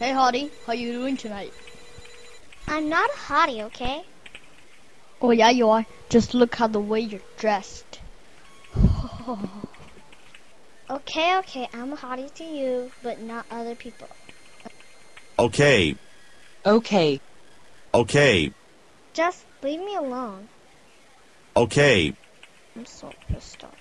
Hey hottie, how you doing tonight? I'm not a hottie, okay? Oh yeah you are. Just look how the way you're dressed. Okay, okay, I'm a hottie to you, but not other people. Okay, Okay. okay, Just leave me alone. okay. I'm so pissed off.